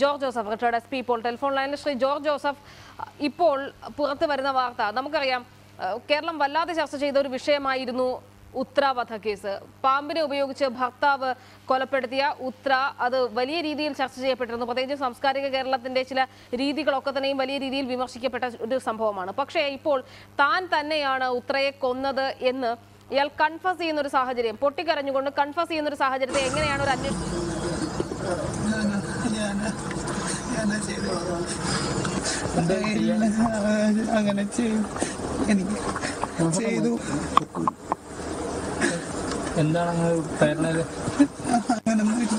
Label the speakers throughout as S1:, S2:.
S1: George Joseph retired S P ഇപ്പോൾ telephone ലൈനിൽ. Shri George Joseph ഇപ്പോൾ പുറത്തു വരുന്ന വാർത്ത നമുക്കറിയാം കേരളം വല്ലാതെ ചർച്ച ചെയ്ത ഒരു വിഷയമായിരുന്നു ഉത്രാവധ കേസ്. പാമ്പിനെ ഉപയോഗിച്ച് ഭർത്താവ് കൊലപ്പെടുത്തിയ ഉത്ര അത് വലിയ രീതിയിൽ ചർച്ച ചെയ്യപ്പെട്ടിരുന്നു. പ്രത്യേകിച്ച് സാംസ്കാരിക കേരളത്തിന്റെ ചില രീതികളൊക്കെ തന്നെയും വലിയ രീതിയിൽ വിമർശിക്കപ്പെട്ട ഒരു സംഭവമാണ്. പക്ഷേ ഇപ്പോൾ താൻ തന്നെയാണ് ഉത്രയെ കൊന്നത് എന്ന് ഇയാൾ കൺഫസ് ചെയ്യുന്ന ഒരു സാഹചര്യം പൊട്ടിക്കരഞ്ഞുകൊണ്ട് കൺഫസ് ചെയ്യുന്ന ഒരു സാഹചര്യത്തെ എങ്ങനെയാണ് ഒരു അന്വേഷണം
S2: അങ്ങനെ ചെയ്തു. എനിക്ക് ചെയ്തു.
S3: എന്താണ് നിങ്ങൾ തരണത്
S2: അങ്ങനൊന്നുമില്ല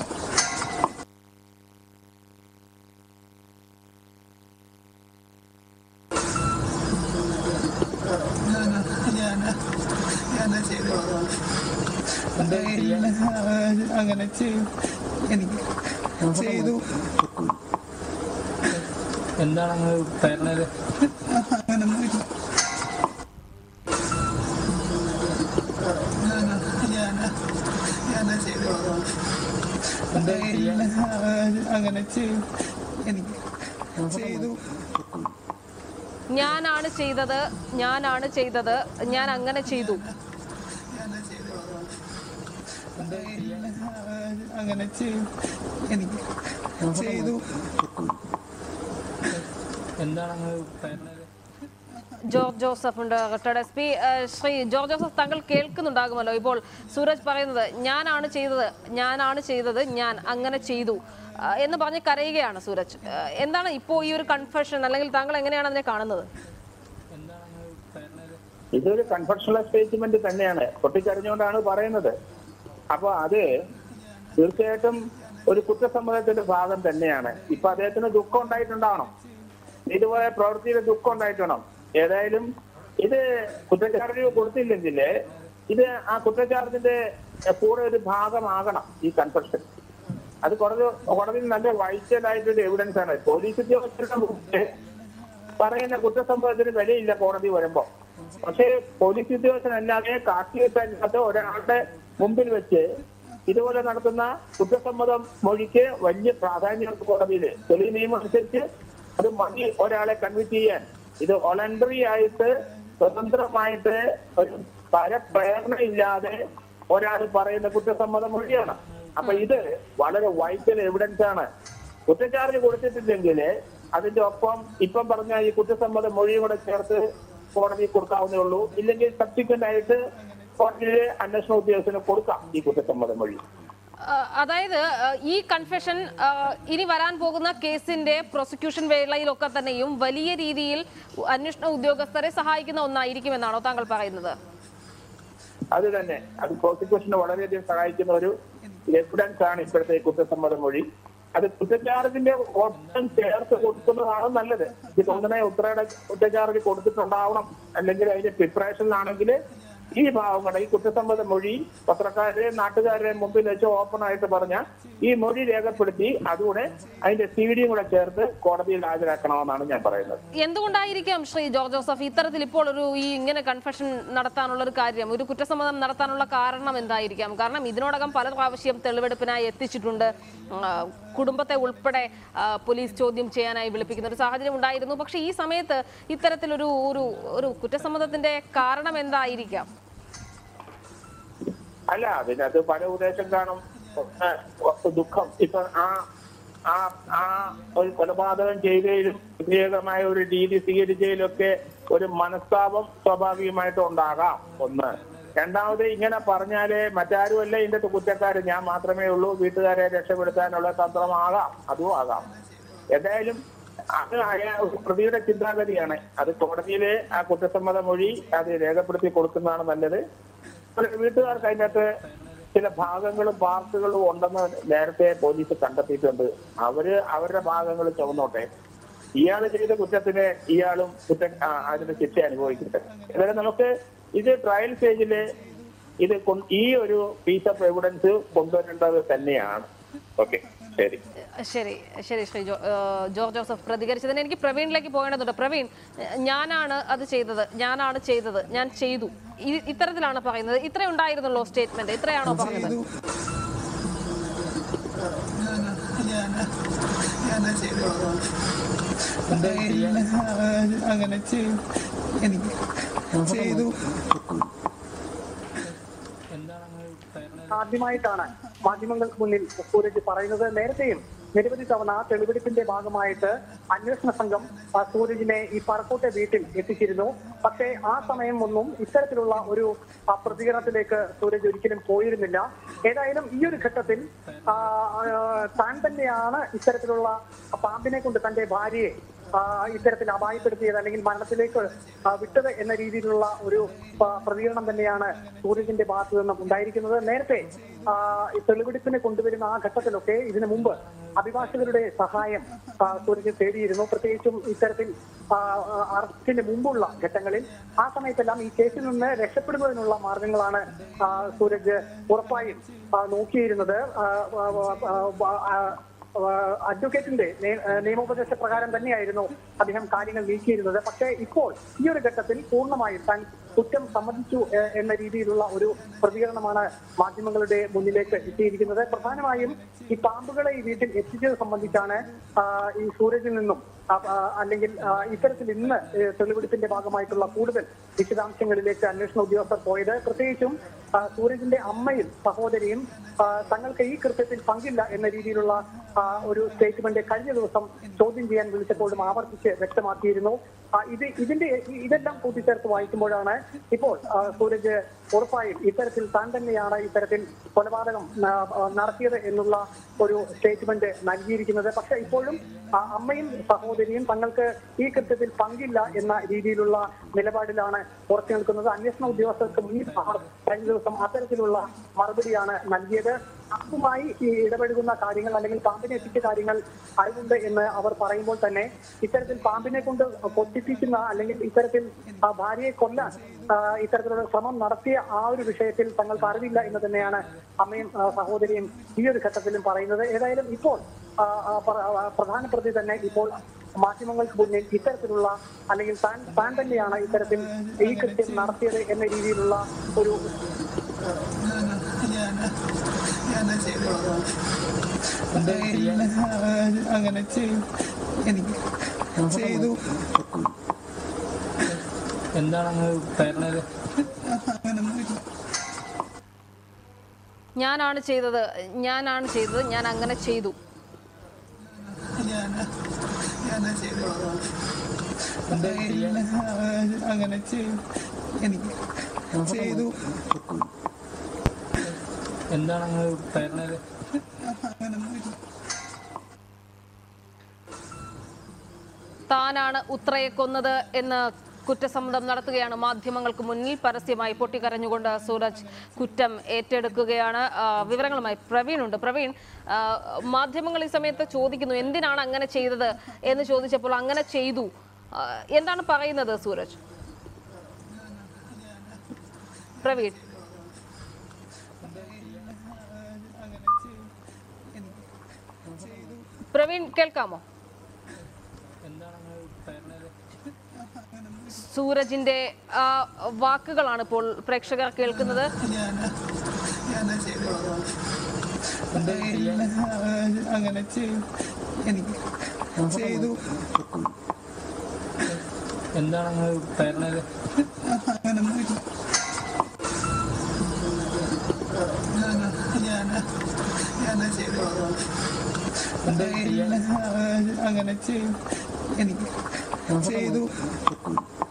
S2: അങ്ങനെ ചെയ്തു. എനിക്ക് ചെയ്തു.
S3: എന്താണ്
S2: അങ്ങനെ ചെയ്തു അങ്ങനെ ചെയ്തു എനിക്ക് ചെയ്തു
S1: ഞാനാണ് ചെയ്തത് ഞാനാണ് ചെയ്തത് ഞാൻ അങ്ങനെ ചെയ്തു.
S2: അങ്ങനെ ചെയ്തു. എനിക്ക് ചെയ്തു.
S1: ജോർജ് ജോസഫ് ഉണ്ട് retired S P. Shri George Joseph താങ്കൾ കേൾക്കുന്നുണ്ടാകുമല്ലോ. ഇപ്പോൾ സൂരജ് പറയുന്നത് ഞാനാണ് ചെയ്തത് ഞാനാണ് ചെയ്തത് ഞാൻ അങ്ങനെ ചെയ്തു. എന്ന് പറഞ്ഞ് കരയുകയാണ് സൂരജ്. എന്താണ് ഇപ്പോ ഈ ഒരു കൺഫെഷൻ അല്ലെങ്കിൽ താങ്കൾ എങ്ങനെയാണ് അതിനെ കാണുന്നത്?
S4: ഇതൊരു കൺഫെഷണൽ സ്റ്റേറ്റ്മെന്റ് തന്നെയാണ്. പൊട്ടിച്ചറിഞ്ഞുകൊണ്ടാണ് പറയുന്നത്. അപ്പൊ അത് തീർച്ചയായിട്ടും ഒരു കുറ്റസമ്മതത്തിന്റെ ഭാഗം തന്നെയാണ്. ഇപ്പൊ അദ്ദേഹത്തിന് ദുഃഖം ഉണ്ടായിട്ടുണ്ടാവണം. ഇതുപോലെ പ്രവൃത്തിയിൽ ദുഃഖം ഉണ്ടായിട്ടണം ഏതായാലും ഇത് കുറ്റചാർജ് കൊടുത്തില്ലെങ്കിൽ ഇത് ആ കുറ്റചാർജിന്റെ കൂടെ ഒരു ഭാഗമാകണം ഈ കൺസെപ്ഷൻ. അത് കോടതി കുറവിൽ നല്ല വൈറ്റലായിട്ടൊരു എവിഡൻസ് ആണ്. പോലീസ് ഉദ്യോഗസ്ഥരുടെ മുമ്പ് പറയുന്ന കുറ്റസംഭവത്തിന് വിലയില്ല കോടതി വരുമ്പോ. പക്ഷേ പോലീസ് ഉദ്യോഗസ്ഥനല്ലാതെ കാർഷികല്ലാത്ത ഒരാളുടെ മുമ്പിൽ വെച്ച് ഇതുപോലെ നടത്തുന്ന കുറ്റസമ്മതം മൊഴിക്ക് വലിയ പ്രാധാന്യമുണ്ട് കോടതിയിൽ തെളിവ് നിയമം അനുസരിച്ച് അത് മതി ഒരാളെ കൺവിറ്റ് ചെയ്യാൻ. ഇത് വോളണ്ടറി ആയിട്ട് സ്വതന്ത്രമായിട്ട് ഒരു പരപ്രേരണയില്ലാതെ ഒരാൾ പറയുന്ന കുറ്റസമ്മത മൊഴിയാണ്. അപ്പൊ ഇത് വളരെ വൈറ്റൽ എവിഡൻസ് ആണ്. കുറ്റച്ചാർജ് കൊടുത്തിട്ടില്ലെങ്കിൽ അതിന്റെ ഒപ്പം ഇപ്പം പറഞ്ഞ ഈ കുറ്റസമ്മത മൊഴിയും കൂടെ ചേർത്ത് കോടതി കൊടുക്കാവുന്നേ ഉള്ളൂ. ഇല്ലെങ്കിൽ സബ്സിക്വന്റ് ആയിട്ട് കോടതിയിലെ അന്വേഷണ ഉദ്യോഗസ്ഥന് കൊടുക്കാം ഈ കുറ്റസമ്മത മൊഴി.
S1: അതായത് ഈ കൺഫെഷൻ ഇനി വരാൻ പോകുന്ന കേസിന്റെ പ്രോസിക്യൂഷൻ വേളയിലൊക്കെ തന്നെയും വലിയ രീതിയിൽ അന്വേഷണ ഉദ്യോഗസ്ഥരെ സഹായിക്കുന്ന ഒന്നായിരിക്കും ഒന്നായിരിക്കുമെന്നാണോ താങ്കൾ പറയുന്നത്?
S4: അത് തന്നെ. അത് പ്രോസിക്യൂഷന് വളരെയധികം സഹായിക്കുന്ന ഒരു എവിഡൻസ് ആണ് ഇപ്പോഴത്തെ കുറ്റസമ്മതം മൊഴി അത് കുറ്റച്ചാർജിന്റെ ഓപ്ഷൻ ചേർത്ത് കൊടുക്കുന്നതാണ് നല്ലത്. ഇത് തോന്നണേ ഉത്തരയുടെ കുറ്റച്ചാർജ് കൊടുത്തിട്ടുണ്ടാവണം. അല്ലെങ്കിൽ അതിന്റെ പ്രിപ്പറേഷനിലാണെങ്കിൽ ഈ ഭാഗങ്ങളുടെ ഈ കുറ്റസമ്മത മൊഴി പത്രക്കാരെ നാട്ടുകാരുടെ മുമ്പിൽ വെച്ച് ഓപ്പൺ ആയിട്ട് പറഞ്ഞ ഈ മൊഴി രേഖപ്പെടുത്തി അതുകൂടെ അതിന്റെ സി ഡിയും കൂടെ ചേർത്ത് കോടതിയിൽ ഹാജരാക്കണമെന്നാണ് ഞാൻ പറയുന്നത്.
S1: എന്തുകൊണ്ടായിരിക്കാം ശ്രീ ജോർജ് ജോസഫ് ഇത്തരത്തിൽ ഇപ്പോൾ ഒരു ഈ ഇങ്ങനെ കൺഫെഷൻ നടത്താനുള്ള ഒരു കാര്യം ഒരു കുറ്റസമ്മതം നടത്താനുള്ള കാരണം എന്തായിരിക്കാം? കാരണം ഇതിനോടകം പല പ്രാവശ്യം തെളിവെടുപ്പിനായി എത്തിച്ചിട്ടുണ്ട്. കുടുംബത്തെ ഉൾപ്പെടെ പോലീസ് ചോദ്യം ചെയ്യാനായി വിളിപ്പിക്കുന്ന ഒരു സാഹചര്യം ഉണ്ടായിരുന്നു. പക്ഷേ ഈ സമയത്ത് ഇത്തരത്തിലൊരു ഒരു ഒരു കുറ്റസമ്മതത്തിന്റെ കാരണം എന്തായിരിക്കാം?
S4: അല്ല അതിനകത്ത് പല ഉദ്ദേശം കാണും. ദുഃഖം. ഇപ്പൊ ആ ആ ആ ഒരു കൊലപാതകം ചെയ്തതിലും പ്രത്യേകമായ ഒരു രീതി സ്വീകരിച്ചതിലൊക്കെ ഒരു മനസ്താപം സ്വാഭാവികമായിട്ട് ഉണ്ടാകാം. ഒന്ന്. രണ്ടാമത് ഇങ്ങനെ പറഞ്ഞാലേ മറ്റാരുമല്ല ഇതിന്റെ അകത്ത് കുറ്റക്കാര്. ഞാൻ മാത്രമേ ഉള്ളൂ. വീട്ടുകാരെ രക്ഷപ്പെടുത്താനുള്ള തന്ത്രമാകാം. അതും ആകാം. എന്തായാലും അത് പ്രതിയുടെ ചിന്താഗതിയാണ്. അത് കോടതിയിലെ ആ കുറ്റസമ്മത മൊഴി അത് രേഖപ്പെടുത്തി കൊടുക്കുന്നതാണ് നല്ലത്. വീട്ടുകാർക്ക് അതിനകത്ത് ചില ഭാഗങ്ങളും പാർട്ടുകളും ഉണ്ടെന്ന് നേരത്തെ പോലീസ് കണ്ടെത്തിയിട്ടുണ്ട്. അവർ അവരുടെ ഭാഗങ്ങൾ ചുമന്നോട്ടെ. ഇയാൾ ചെയ്ത കുറ്റത്തിന് ഇയാളും കുറ്റ അതിന്റെ അതിന് ശിക്ഷ അനുഭവിക്കട്ടെ. എന്നാലും നമുക്ക് ഇത് ട്രയൽ സ്റ്റേജിൽ ഇത് ഈ ഒരു പീസ് ഓഫ് എവിഡൻസ് കൊണ്ടുവരേണ്ടത് തന്നെയാണ്. ഓക്കെ ശരി.
S1: ശരി ശരി ശ്രീ ജോർജ് ജോസഫ് പ്രതികരിച്ചതിന് എനിക്ക് പ്രവീണിലേക്ക് പോകേണ്ടതുണ്ട്. പ്രവീൺ ഞാനാണ് അത് ചെയ്തത്. ഞാനാണ് ചെയ്തത്. ഞാൻ ചെയ്തു. ഇത്തരത്തിലാണ് പറയുന്നത്. ഇത്ര ഉണ്ടായിരുന്നുള്ളൂ സ്റ്റേറ്റ്മെന്റ് ഇത്രയാണോ പറഞ്ഞത്?
S3: ചെയ്യാൻ
S2: അങ്ങനെ ചെയ്തു. എനിക്ക് ചെയ്തു.
S3: പറയുന്നത്
S5: ആദ്യമായിട്ടാണ് മാധ്യമങ്ങൾക്ക് മുന്നിൽ സൂരജ് പറയുന്നത് നേരത്തെയും നിരവധി തവണ തെളിവെടുപ്പിന്റെ ഭാഗമായിട്ട് അന്വേഷണ സംഘം സൂരജിനെ ഈ പറക്കോട്ടെ വീട്ടിൽ എത്തിച്ചിരുന്നു. പക്ഷേ ആ സമയം ഒന്നും ഇത്തരത്തിലുള്ള ഒരു പ്രതികരണത്തിലേക്ക് സൂരജ് ഒരിക്കലും പോയിരുന്നില്ല. ഏതായാലും ഈ ഒരു ഘട്ടത്തിൽ താൻ തന്നെയാണ് ഇത്തരത്തിലുള്ള പാമ്പിനെ കൊണ്ട് തന്റെ ഭാര്യയെ ഇത്തരത്തിൽ അപായപ്പെടുത്തിയത് അല്ലെങ്കിൽ മരണത്തിലേക്ക് വിട്ടത് എന്ന രീതിയിലുള്ള ഒരു പ്രതികരണം തന്നെയാണ് സൂരജിന്റെ ഭാഗത്തു നിന്നും ഉണ്ടായിരിക്കുന്നത്. നേരത്തെ തെളിവെടുപ്പിനെ കൊണ്ടുവരുന്ന ആ ഘട്ടത്തിലൊക്കെ ഇതിനു മുമ്പ് അഭിഭാഷകരുടെ സഹായം സൂരജ് തേടിയിരുന്നു. പ്രത്യേകിച്ചും ഇത്തരത്തിൽ അറസ്റ്റിന് മുമ്പുള്ള ഘട്ടങ്ങളിൽ ആ സമയത്തെല്ലാം ഈ കേസിൽ നിന്ന് രക്ഷപ്പെടുന്നതിനുള്ള മാർഗങ്ങളാണ് സൂരജ് ഉറപ്പായും നോക്കിയിരുന്നത്. അഡ്വക്കേറ്റിന്റെ നിയമോപദേശ പ്രകാരം തന്നെയായിരുന്നു അദ്ദേഹം കാര്യങ്ങൾ നീക്കിയിരുന്നത്. പക്ഷേ ഇപ്പോൾ ഈ ഒരു ഘട്ടത്തിൽ പൂർണമായും താൻ കുറ്റം സമ്മതിച്ചു എന്ന രീതിയിലുള്ള ഒരു പ്രതികരണമാണ് മാധ്യമങ്ങളുടെ മുന്നിലേക്ക് എത്തിയിരിക്കുന്നത്. പ്രധാനമായും ഈ പാമ്പുകളെ ഈ വീട്ടിൽ എത്തിച്ചത് സംബന്ധിച്ചാണ് ഈ സൂരജിൽ നിന്നും അല്ലെങ്കിൽ ഇത്തരത്തിൽ ഇന്ന് തെളിവെടുപ്പിന്റെ ഭാഗമായിട്ടുള്ള കൂടുതൽ വിശദാംശങ്ങളിലേക്ക് അന്വേഷണ ഉദ്യോഗസ്ഥർ പോയത്. പ്രത്യേകിച്ചും സൂരജിന്റെ അമ്മയും സഹോദരിയും തങ്ങൾക്ക് ഈ കൃത്യത്തിൽ പങ്കില്ല എന്ന രീതിയിലുള്ള ഒരു സ്റ്റേറ്റ്മെന്റ് കഴിഞ്ഞ ദിവസം ചോദ്യം ചെയ്യാൻ വിളിച്ചപ്പോഴും ആവർത്തിച്ച് വ്യക്തമാക്കിയിരുന്നു. ഇത് ഇതിന്റെ ഇതെല്ലാം കൂട്ടിച്ചേർത്ത് വായിക്കുമ്പോഴാണ് ഇപ്പോൾ സൂരജ് ഉറപ്പായും ഇത്തരത്തിൽ താൻ തന്നെയാണ് ഇത്തരത്തിൽ കൊലപാതകം നടത്തിയത് എന്നുള്ള ഒരു സ്റ്റേറ്റ്മെന്റ് നൽകിയിരിക്കുന്നത്. പക്ഷെ ഇപ്പോഴും അമ്മയും സഹോദരിയും തങ്ങൾക്ക് ഈ കൃത്യത്തിൽ പങ്കില്ല എന്ന രീതിയിലുള്ള നിലപാടിലാണ് ഉറച്ചു നിൽക്കുന്നത്. അന്വേഷണ ഉദ്യോഗസ്ഥർക്ക് മുന്നിൽ കഴിഞ്ഞ ദിവസം അത്തരത്തിലുള്ള മറുപടിയാണ് നൽകിയത്. അതുമായി ഇടപെടുന്ന കാര്യങ്ങൾ അല്ലെങ്കിൽ പാമ്പിനെ എത്തിച്ച കാര്യങ്ങൾ അറിവുണ്ട് എന്ന് അവർ പറയുമ്പോൾ തന്നെ ഇത്തരത്തിൽ പാമ്പിനെ കൊണ്ട് കൊത്തിപ്പിക്കുന്ന അല്ലെങ്കിൽ ഇത്തരത്തിൽ ഭാര്യയെ കൊല്ലാൻ ഇത്തരത്തിലുള്ള ശ്രമം നടത്തിയ ആ ഒരു വിഷയത്തിൽ തങ്ങൾക്ക് അറിവില്ല എന്ന് തന്നെയാണ് അമ്മയും സഹോദരിയും ഈ ഒരു ഘട്ടത്തിലും പറയുന്നത്. ഏതായാലും ഇപ്പോൾ പ്രധാന പ്രതി തന്നെ ഇപ്പോൾ മാധ്യമങ്ങൾക്ക് മുന്നിൽ ഇത്തരത്തിലുള്ള അല്ലെങ്കിൽ താൻ താൻ തന്നെയാണ് ഇത്തരത്തിൽ ഈ കൃത്യം നടത്തിയത് എന്ന രീതിയിലുള്ള ഒരു
S2: അങ്ങനെ ചെയ്തു
S1: ഞാനാണ് ചെയ്തത്. ഞാനാണ് ചെയ്തത്. ഞാൻ അങ്ങനെ ചെയ്തു.
S2: ചെയ്തു. അങ്ങനെ ചെയ്തു. എനിക്ക് ചെയ്തു.
S3: എന്താണ്
S2: അങ്ങനെ
S1: താനാണ് ഉത്രയെ കൊന്നത് എന്ന് കുറ്റസമ്മതം നടത്തുകയാണ്. മാധ്യമങ്ങൾക്ക് മുന്നിൽ പരസ്യമായി പൊട്ടിക്കരഞ്ഞുകൊണ്ട് സൂരജ് കുറ്റം ഏറ്റെടുക്കുകയാണ്. വിവരങ്ങളുമായി പ്രവീൺ ഉണ്ട് പ്രവീൺ മാധ്യമങ്ങൾ ഈ സമയത്ത് ചോദിക്കുന്നു എന്തിനാണ് അങ്ങനെ ചെയ്തത് എന്ന് ചോദിച്ചപ്പോൾ അങ്ങനെ ചെയ്തു. എന്താണ് പറയുന്നത് സൂരജ്? പ്രവീൺ. പ്രവീൺ കേൾക്കാമോ? സൂരജിന്റെ വാക്കുകളാണ് ഇപ്പോൾ പ്രേക്ഷകർ കേൾക്കുന്നത്.
S2: അങ്ങനെ എനിക്ക് ചെയ്തു.
S3: എന്താണ് അങ്ങ് പറയുന്നത്
S2: അങ്ങനൊന്നുമില്ല ഞാനാ ഞാനാ ഞാനാ ചെയ്തു.
S3: എന്താ ചെയ്യാൻ
S2: അങ്ങനെ ചെയ്തു എനിക്ക് ചെയ്തു